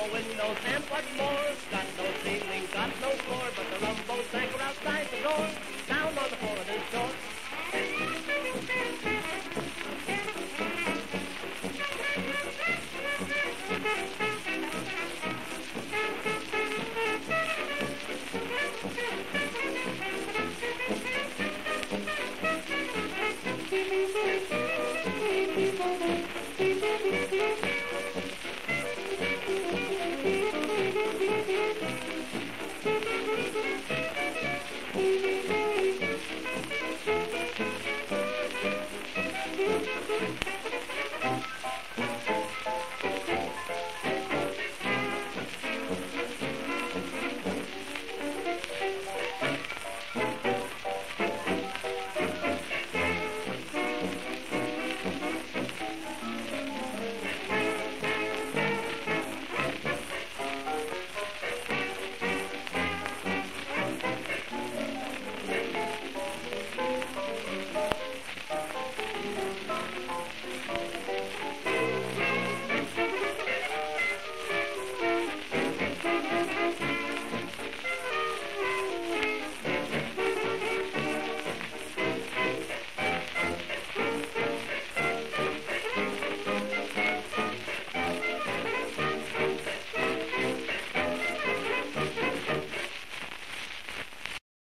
No windows and what more. Got no ceiling, got no floor, but the rumble sang outside the door.